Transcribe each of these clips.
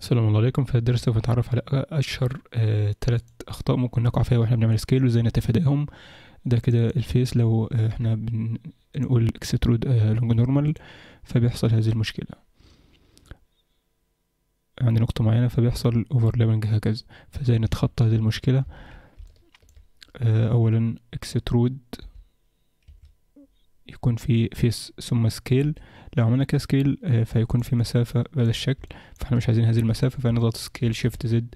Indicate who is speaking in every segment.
Speaker 1: السلام عليكم. في الدرس سوف نتعرف على أشهر آه، ثلاث أخطاء ممكن نقع فيها وإحنا بنعمل scale وإزاي نتفاداهم. ده كده ال face لو آه، إحنا بنقول extrude along normals فبيحصل هذه المشكلة. عند نقطة معينة فبيحصل overlapping هكذا. فإزاي نتخطى هذه المشكلة؟ آه، أولا extrude يكون في face ثم scale لو عملنا كده scale آه، فيكون في مسافة بهذا الشكل. فإحنا مش عايزين هذه المسافة فنضغط scale Shift Z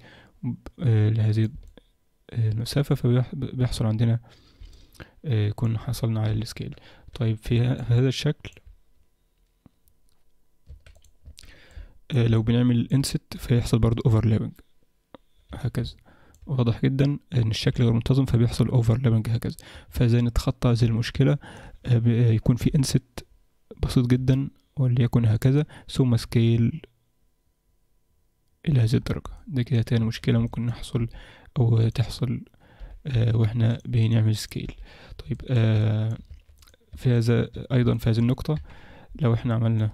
Speaker 1: لهذه آه، المسافة. فبيحصل عندنا آه، يكون حصلنا على ال scale طيب في هذا الشكل لو بنعمل inset فيحصل برضو overlapping هكذا. واضح جدا إن الشكل غير منتظم فبيحصل overlapping هكذا. فازاي نتخطى هذه المشكلة يكون في inset بسيط جدا وليكن هكذا ثم scale إلى هذه الدرجة. دي كده تاني مشكلة ممكن نحصل أو تحصل آه وإحنا بنعمل scale طيب آه في هذا أيضا في هذه النقطة لو إحنا عملنا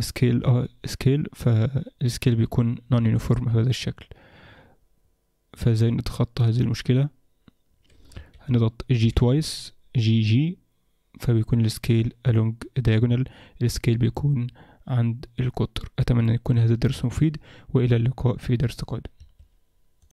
Speaker 1: scale آه scale فال scale بيكون non-uniform بهذا الشكل. فإزاي نتخطى هذه المشكلة؟ هنضغط G twice G G فبيكون ال scale along diagonal ال scale بيكون عند القطر. أتمنى يكون هذا الدرس مفيد وإلى اللقاء في درس قادم.